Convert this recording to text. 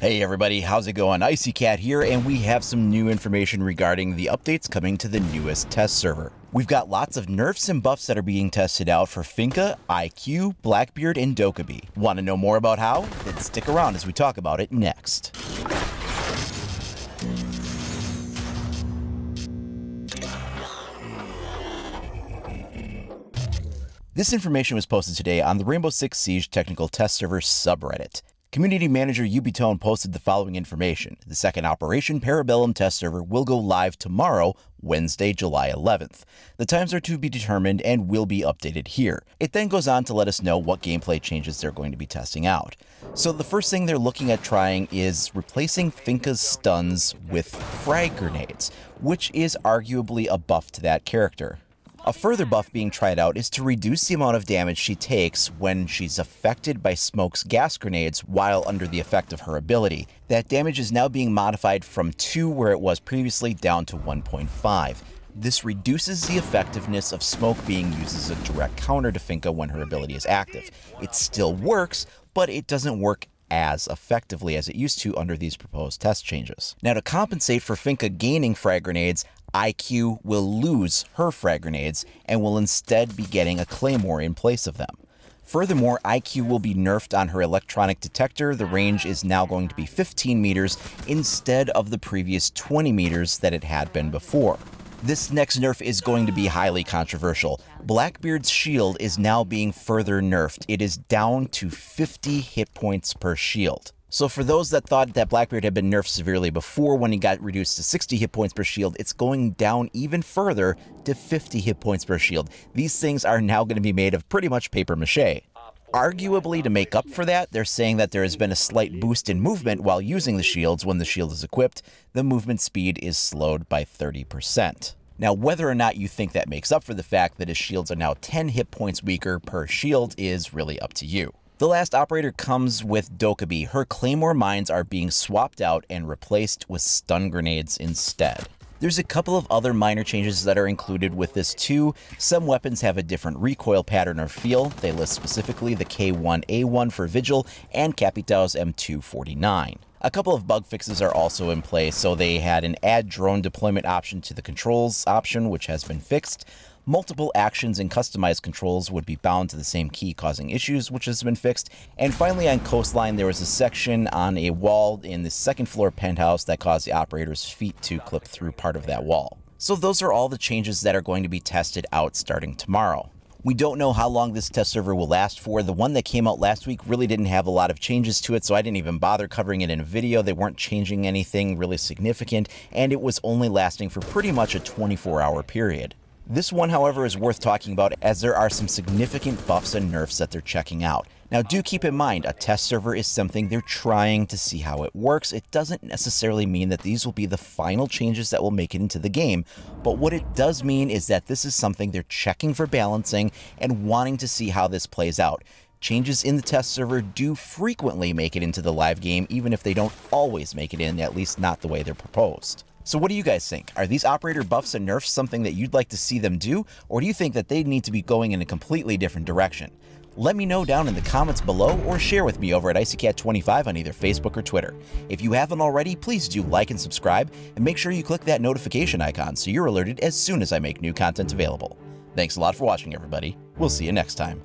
Hey everybody, how's it going? Icey Cat here, and we have some new information regarding the updates coming to the newest test server. We've got lots of nerfs and buffs that are being tested out for Finka, IQ, Blackbeard, and Dokkaebi. Want to know more about how? Then stick around as we talk about it next. This information was posted today on the Rainbow Six Siege Technical Test Server subreddit. Community Manager Ubitone posted the following information. The second Operation Parabellum test server will go live tomorrow, Wednesday, July 11th. The times are to be determined and will be updated here. It then goes on to let us know what gameplay changes they're going to be testing out. So the first thing they're looking at trying is replacing Finka's stuns with frag grenades, which is arguably a buff to that character. A further buff being tried out is to reduce the amount of damage she takes when she's affected by Smoke's gas grenades while under the effect of her ability. That damage is now being modified from 2 where it was previously down to 1.5. This reduces the effectiveness of Smoke being used as a direct counter to Finka when her ability is active. It still works, but it doesn't work as effectively as it used to under these proposed test changes. Now to compensate for Finka gaining frag grenades, IQ will lose her frag grenades and will instead be getting a claymore in place of them. Furthermore, IQ will be nerfed on her electronic detector. The range is now going to be 15 meters instead of the previous 20 meters that it had been before. This next nerf is going to be highly controversial. Blackbeard's shield is now being further nerfed. It is down to 50 hit points per shield. So for those that thought that Blackbeard had been nerfed severely before when he got reduced to 60 hit points per shield, it's going down even further to 50 hit points per shield. These things are now going to be made of pretty much paper mache. Arguably, to make up for that, they're saying that there has been a slight boost in movement while using the shields when the shield is equipped. The movement speed is slowed by 30%. Now, whether or not you think that makes up for the fact that his shields are now 10 hit points weaker per shield is really up to you. The last operator comes with Dokkaebi. Her Claymore mines are being swapped out and replaced with stun grenades instead. There's a couple of other minor changes that are included with this too. Some weapons have a different recoil pattern or feel. They list specifically the K1A1 for Vigil and Capitão's M249. A couple of bug fixes are also in place, so they had an add drone deployment option to the controls option, which has been fixed. Multiple actions and customized controls would be bound to the same key, causing issues, which has been fixed. And finally, on Coastline, there was a section on a wall in the second floor penthouse that caused the operator's feet to clip through part of that wall. So those are all the changes that are going to be tested out starting tomorrow. We don't know how long this test server will last for. The one that came out last week really didn't have a lot of changes to it, so I didn't even bother covering it in a video. They weren't changing anything really significant, and it was only lasting for pretty much a 24 hour period. This one, however, is worth talking about as there are some significant buffs and nerfs that they're checking out. Now do keep in mind, a test server is something they're trying to see how it works. It doesn't necessarily mean that these will be the final changes that will make it into the game, but what it does mean is that this is something they're checking for balancing and wanting to see how this plays out. Changes in the test server do frequently make it into the live game, even if they don't always make it in, at least not the way they're proposed. So what do you guys think? Are these operator buffs and nerfs something that you'd like to see them do, or do you think that they need to be going in a completely different direction? Let me know down in the comments below or share with me over at IceyCat25 on either Facebook or Twitter. If you haven't already, please do like and subscribe, and make sure you click that notification icon so you're alerted as soon as I make new content available. Thanks a lot for watching, everybody. We'll see you next time.